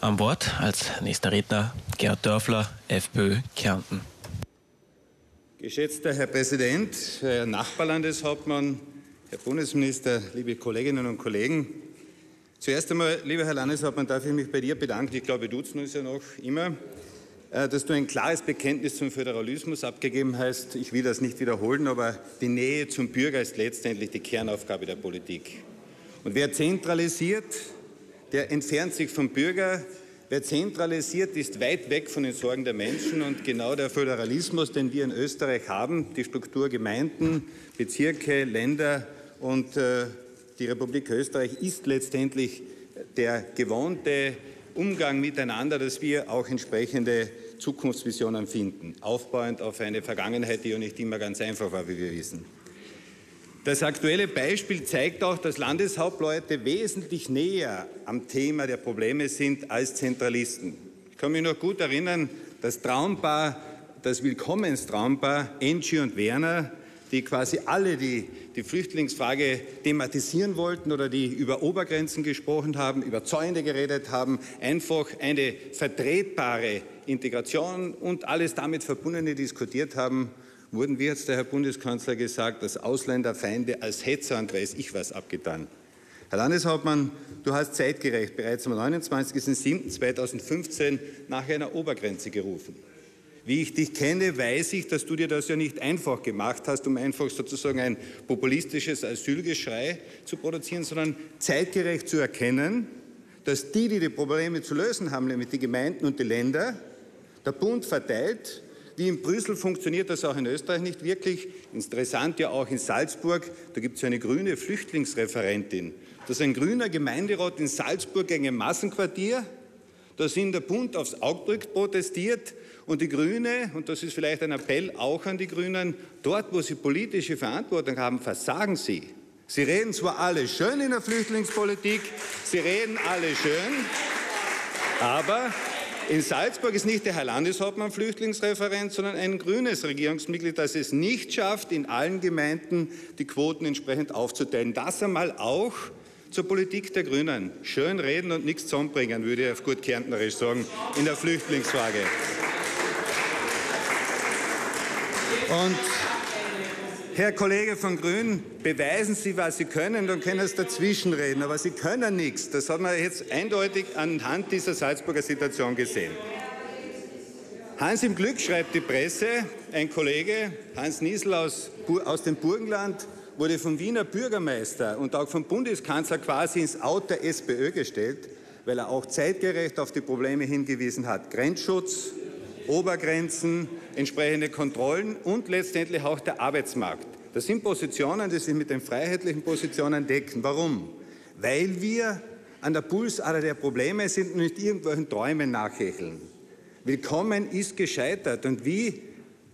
An Wort als nächster Redner Gerhard Dörfler, FPÖ Kärnten. Geschätzter Herr Präsident, Herr Nachbarlandeshauptmann, Herr Bundesminister, liebe Kolleginnen und Kollegen. Zuerst einmal, lieber Herr Landeshauptmann, darf ich mich bei dir bedanken. Ich glaube, duzen uns ja noch immer. Äh, dass du ein klares Bekenntnis zum Föderalismus abgegeben hast. Ich will das nicht wiederholen, aber die Nähe zum Bürger ist letztendlich die Kernaufgabe der Politik. Und wer zentralisiert, der entfernt sich vom Bürger. Wer zentralisiert, ist weit weg von den Sorgen der Menschen. Und genau der Föderalismus, den wir in Österreich haben, die Struktur Gemeinden, Bezirke, Länder und äh, die Republik Österreich, ist letztendlich der gewohnte Umgang miteinander, dass wir auch entsprechende Zukunftsvisionen finden, aufbauend auf eine Vergangenheit, die ja nicht immer ganz einfach war, wie wir wissen. Das aktuelle Beispiel zeigt auch, dass Landeshauptleute wesentlich näher am Thema der Probleme sind als Zentralisten. Ich kann mich noch gut erinnern, das Traumpaar, das Willkommenstraumpaar Angie und Werner die quasi alle die, die Flüchtlingsfrage thematisieren wollten oder die über Obergrenzen gesprochen haben, über Zäune geredet haben, einfach eine vertretbare Integration und alles damit Verbundene diskutiert haben, wurden, wie es der Herr Bundeskanzler gesagt, als Ausländerfeinde, als Hetzer und weiß ich was abgetan. Herr Landeshauptmann, du hast zeitgerecht bereits am 29.07.2015 nach einer Obergrenze gerufen. Wie ich dich kenne, weiß ich, dass du dir das ja nicht einfach gemacht hast, um einfach sozusagen ein populistisches Asylgeschrei zu produzieren, sondern zeitgerecht zu erkennen, dass die, die die Probleme zu lösen haben, nämlich die Gemeinden und die Länder, der Bund verteilt. Wie in Brüssel funktioniert das auch in Österreich nicht wirklich. Interessant ja auch in Salzburg, da gibt es eine grüne Flüchtlingsreferentin. Das ist ein grüner Gemeinderat in Salzburg gegen ein Massenquartier. Da sind der Bund aufs Auge drückt protestiert und die Grüne, und das ist vielleicht ein Appell auch an die Grünen, dort, wo sie politische Verantwortung haben, versagen sie. Sie reden zwar alle schön in der Flüchtlingspolitik, sie reden alle schön, aber in Salzburg ist nicht der Herr Landeshauptmann Flüchtlingsreferent, sondern ein grünes Regierungsmitglied, das es nicht schafft, in allen Gemeinden die Quoten entsprechend aufzuteilen. Das einmal auch zur Politik der Grünen. Schön reden und nichts zusammenbringen, würde ich auf gut Kärntnerisch sagen, in der Flüchtlingsfrage. Und Herr Kollege von Grün, beweisen Sie, was Sie können, dann können Sie dazwischenreden. Aber Sie können nichts. Das hat man jetzt eindeutig anhand dieser Salzburger Situation gesehen. Hans im Glück schreibt die Presse, ein Kollege, Hans Niesel aus, aus dem Burgenland, wurde vom Wiener Bürgermeister und auch vom Bundeskanzler quasi ins Out der SPÖ gestellt, weil er auch zeitgerecht auf die Probleme hingewiesen hat. Grenzschutz, Obergrenzen, entsprechende Kontrollen und letztendlich auch der Arbeitsmarkt. Das sind Positionen, die sich mit den freiheitlichen Positionen decken. Warum? Weil wir an der Pulsader der Probleme sind und nicht irgendwelchen Träumen nachhecheln. Willkommen ist gescheitert. Und wie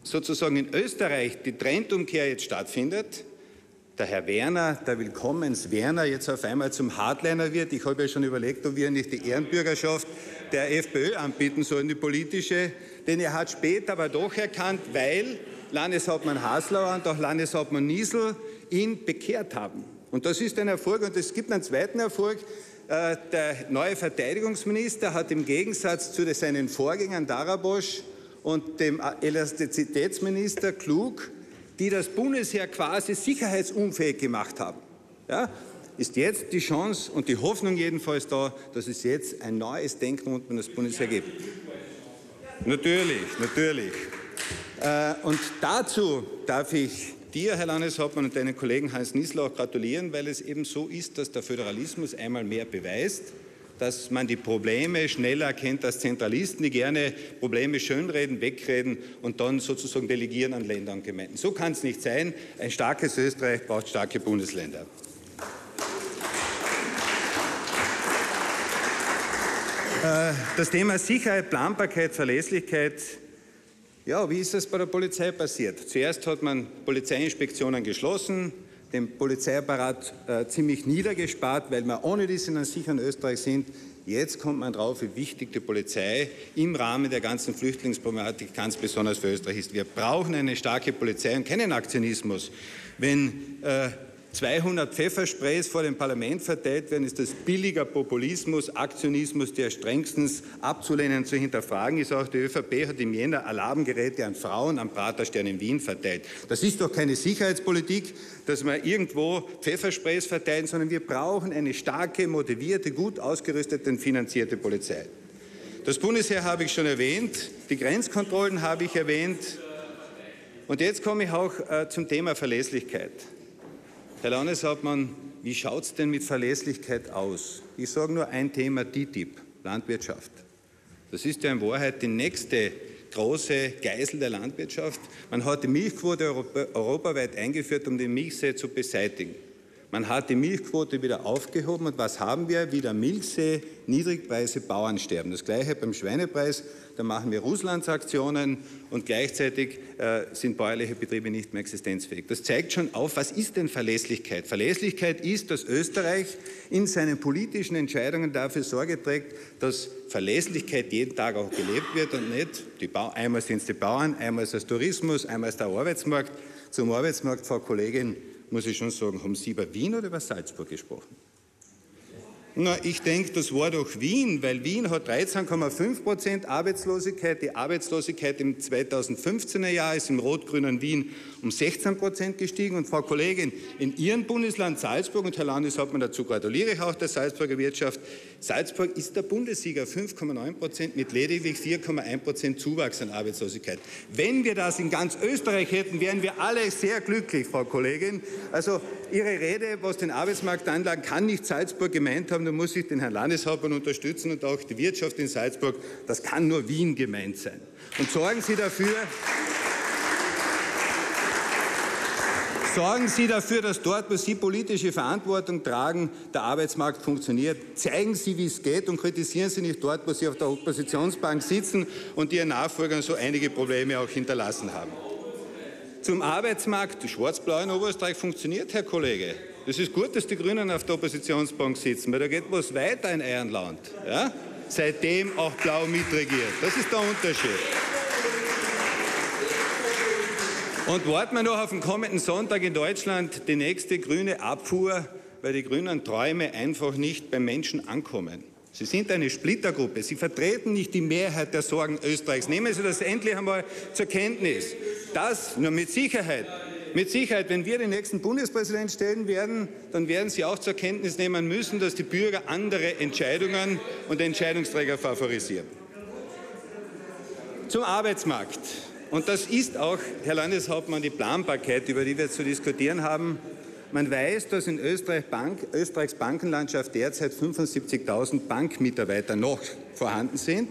sozusagen in Österreich die Trendumkehr jetzt stattfindet, der Herr Werner, der Willkommens-Werner, jetzt auf einmal zum Hardliner wird. Ich habe ja schon überlegt, ob wir nicht die Ehrenbürgerschaft der FPÖ anbieten sollen, die politische. Denn er hat später aber doch erkannt, weil Landeshauptmann Haslauer und auch Landeshauptmann Niesel ihn bekehrt haben. Und das ist ein Erfolg. Und es gibt einen zweiten Erfolg. Äh, der neue Verteidigungsminister hat im Gegensatz zu seinen Vorgängern Darabosch und dem Elastizitätsminister Klug die das Bundesheer quasi sicherheitsunfähig gemacht haben, ja, ist jetzt die Chance und die Hoffnung jedenfalls da, dass es jetzt ein neues Denken um das Bundesheer gibt. Natürlich, natürlich. Äh, und dazu darf ich dir, Herr Landeshauptmann, und deinen Kollegen Hans Niesler auch gratulieren, weil es eben so ist, dass der Föderalismus einmal mehr beweist, dass man die Probleme schneller erkennt als Zentralisten, die gerne Probleme schönreden, wegreden und dann sozusagen delegieren an Länder und Gemeinden. So kann es nicht sein. Ein starkes Österreich braucht starke Bundesländer. Das Thema Sicherheit, Planbarkeit, Verlässlichkeit. Ja, wie ist das bei der Polizei passiert? Zuerst hat man Polizeiinspektionen geschlossen, den Polizeiapparat äh, ziemlich niedergespart, weil wir ohne dies in einem sicheren Österreich sind. Jetzt kommt man drauf, wie wichtig die Polizei im Rahmen der ganzen Flüchtlingsproblematik ganz besonders für Österreich ist. Wir brauchen eine starke Polizei und keinen Aktionismus. Wenn äh, 200 Pfeffersprays vor dem Parlament verteilt werden, ist das billiger Populismus, Aktionismus, der strengstens abzulehnen, zu hinterfragen ist. Auch die ÖVP hat im Jänner Alarmgeräte an Frauen am Praterstern in Wien verteilt. Das ist doch keine Sicherheitspolitik, dass wir irgendwo Pfeffersprays verteilen, sondern wir brauchen eine starke, motivierte, gut ausgerüstete und finanzierte Polizei. Das Bundesheer habe ich schon erwähnt, die Grenzkontrollen habe ich erwähnt. Und jetzt komme ich auch äh, zum Thema Verlässlichkeit. Herr Landeshauptmann, wie schaut es denn mit Verlässlichkeit aus? Ich sage nur ein Thema, TTIP, Landwirtschaft. Das ist ja in Wahrheit die nächste große Geisel der Landwirtschaft. Man hat die Milchquote europaweit eingeführt, um den Milchsee zu beseitigen. Man hat die Milchquote wieder aufgehoben und was haben wir? Wieder Milchsee, Niedrigpreise, Bauernsterben. Das gleiche beim Schweinepreis. Da machen wir Russlandsaktionen und gleichzeitig äh, sind bäuerliche Betriebe nicht mehr existenzfähig. Das zeigt schon auf, was ist denn Verlässlichkeit? Verlässlichkeit ist, dass Österreich in seinen politischen Entscheidungen dafür Sorge trägt, dass Verlässlichkeit jeden Tag auch gelebt wird und nicht, einmal sind es die Bauern, einmal ist es Tourismus, einmal ist der Arbeitsmarkt. Zum Arbeitsmarkt, Frau Kollegin, muss ich schon sagen, haben Sie über Wien oder über Salzburg gesprochen? Na, ich denke, das war doch Wien, weil Wien hat 13,5 Prozent Arbeitslosigkeit. Die Arbeitslosigkeit im 2015er Jahr ist im rot-grünen Wien um 16 Prozent gestiegen. Und Frau Kollegin, in Ihrem Bundesland Salzburg, und Herr Landeshauptmann, dazu gratuliere ich auch der Salzburger Wirtschaft, Salzburg ist der Bundessieger, 5,9 Prozent mit lediglich 4,1 Prozent Zuwachs an Arbeitslosigkeit. Wenn wir das in ganz Österreich hätten, wären wir alle sehr glücklich, Frau Kollegin. Also Ihre Rede, was den Arbeitsmarkt anlangt, kann nicht Salzburg gemeint haben. Da muss ich den Herrn Landeshauptmann unterstützen und auch die Wirtschaft in Salzburg. Das kann nur Wien gemeint sein. Und sorgen Sie dafür, Sorgen Sie dafür, dass dort, wo Sie politische Verantwortung tragen, der Arbeitsmarkt funktioniert. Zeigen Sie, wie es geht und kritisieren Sie nicht dort, wo Sie auf der Oppositionsbank sitzen und Ihren Nachfolgern so einige Probleme auch hinterlassen haben. Zum Arbeitsmarkt. Schwarz-Blau in Oberösterreich funktioniert, Herr Kollege. Das ist gut, dass die Grünen auf der Oppositionsbank sitzen, weil da geht was weiter in Ehrenland. Ja? Seitdem auch Blau mitregiert. Das ist der Unterschied. Und warten wir noch auf den kommenden Sonntag in Deutschland die nächste grüne Abfuhr, weil die grünen Träume einfach nicht beim Menschen ankommen. Sie sind eine Splittergruppe. Sie vertreten nicht die Mehrheit der Sorgen Österreichs. Nehmen Sie das endlich einmal zur Kenntnis. Das nur mit Sicherheit. Mit Sicherheit, wenn wir den nächsten Bundespräsidenten stellen werden, dann werden Sie auch zur Kenntnis nehmen müssen, dass die Bürger andere Entscheidungen und Entscheidungsträger favorisieren. Zum Arbeitsmarkt. Und das ist auch, Herr Landeshauptmann, die Planbarkeit, über die wir zu diskutieren haben. Man weiß, dass in Österreich Bank, Österreichs Bankenlandschaft derzeit 75.000 Bankmitarbeiter noch vorhanden sind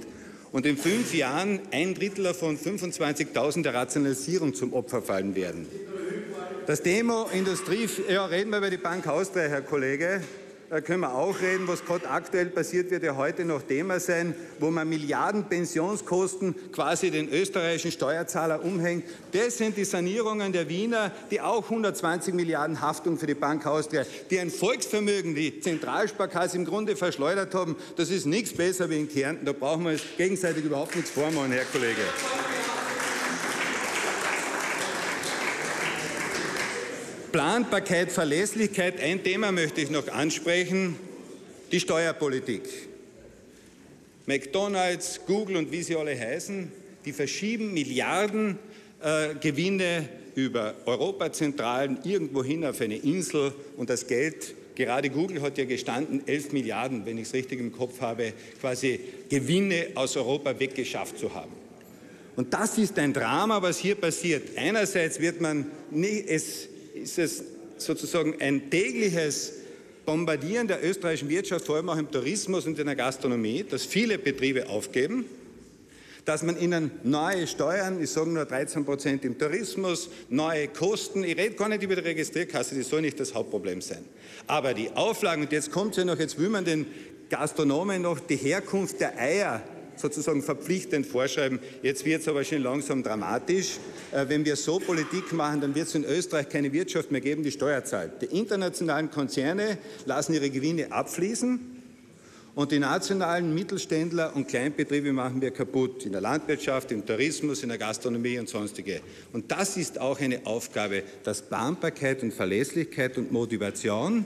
und in fünf Jahren ein Drittel davon 25.000 der Rationalisierung zum Opfer fallen werden. Das Demo Industrie, ja, reden wir über die Bank Austria, Herr Kollege. Da können wir auch reden, was gerade aktuell passiert, wird ja heute noch Thema sein, wo man Milliarden Pensionskosten quasi den österreichischen Steuerzahler umhängt. Das sind die Sanierungen der Wiener, die auch 120 Milliarden Haftung für die Bank Austria, die ein Volksvermögen, die Zentralsparkasse im Grunde verschleudert haben. Das ist nichts besser wie in Kärnten. Da brauchen wir uns gegenseitig überhaupt nichts vormachen, Herr Kollege. Planbarkeit, Verlässlichkeit. Ein Thema möchte ich noch ansprechen, die Steuerpolitik. McDonald's, Google und wie sie alle heißen, die verschieben Milliarden äh, Gewinne über Europazentralen irgendwo hin auf eine Insel und das Geld, gerade Google hat ja gestanden, 11 Milliarden, wenn ich es richtig im Kopf habe, quasi Gewinne aus Europa weggeschafft zu haben. Und das ist ein Drama, was hier passiert. Einerseits wird man nie, es ist es sozusagen ein tägliches Bombardieren der österreichischen Wirtschaft, vor allem auch im Tourismus und in der Gastronomie, dass viele Betriebe aufgeben, dass man ihnen neue Steuern, ich sage nur 13 Prozent im Tourismus, neue Kosten, ich rede gar nicht über die Registrierkasse, die soll nicht das Hauptproblem sein. Aber die Auflagen, und jetzt kommt ja noch, jetzt will man den Gastronomen noch die Herkunft der Eier sozusagen verpflichtend vorschreiben. Jetzt wird es aber schon langsam dramatisch. Äh, wenn wir so Politik machen, dann wird es in Österreich keine Wirtschaft mehr geben, die Steuer zahlt. Die internationalen Konzerne lassen ihre Gewinne abfließen Und die nationalen Mittelständler und Kleinbetriebe machen wir kaputt. In der Landwirtschaft, im Tourismus, in der Gastronomie und sonstige. Und das ist auch eine Aufgabe, dass Planbarkeit und Verlässlichkeit und Motivation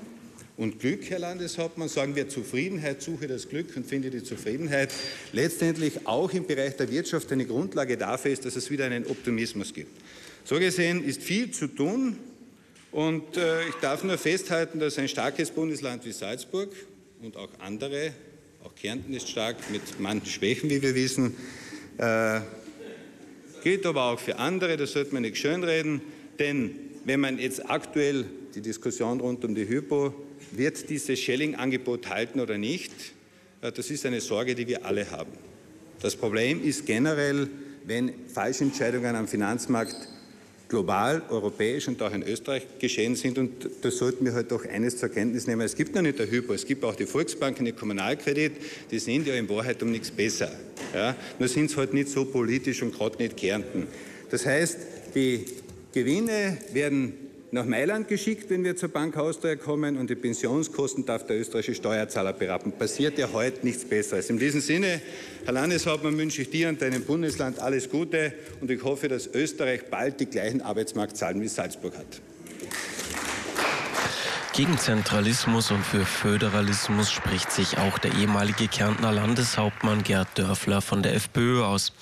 und Glück, Herr Landeshauptmann, sagen wir Zufriedenheit, suche das Glück und finde die Zufriedenheit, letztendlich auch im Bereich der Wirtschaft eine Grundlage dafür ist, dass es wieder einen Optimismus gibt. So gesehen ist viel zu tun und äh, ich darf nur festhalten, dass ein starkes Bundesland wie Salzburg und auch andere, auch Kärnten ist stark, mit manchen Schwächen, wie wir wissen, äh, gilt aber auch für andere, das sollte man nicht schönreden, denn wenn man jetzt aktuell die Diskussion rund um die Hypo, wird dieses Shelling-Angebot halten oder nicht, äh, das ist eine Sorge, die wir alle haben. Das Problem ist generell, wenn Falschentscheidungen am Finanzmarkt global, europäisch und auch in Österreich geschehen sind. Und da sollten wir halt doch eines zur Kenntnis nehmen. Es gibt noch nicht der Hypo, es gibt auch die Volksbanken, die Kommunalkredit, die sind ja in Wahrheit um nichts besser. Ja? Nur sind es halt nicht so politisch und gerade nicht Kärnten. Das heißt, die Gewinne werden nach Mailand geschickt, wenn wir zur Bank Austria kommen und die Pensionskosten darf der österreichische Steuerzahler berappen. Passiert ja heute nichts Besseres. In diesem Sinne, Herr Landeshauptmann, wünsche ich dir und deinem Bundesland alles Gute und ich hoffe, dass Österreich bald die gleichen Arbeitsmarktzahlen wie Salzburg hat. Gegen Zentralismus und für Föderalismus spricht sich auch der ehemalige Kärntner Landeshauptmann Gerd Dörfler von der FPÖ aus.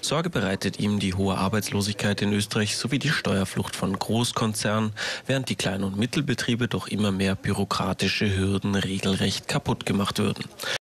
Sorge bereitet ihm die hohe Arbeitslosigkeit in Österreich sowie die Steuerflucht von Großkonzernen, während die Klein- und Mittelbetriebe durch immer mehr bürokratische Hürden regelrecht kaputt gemacht würden.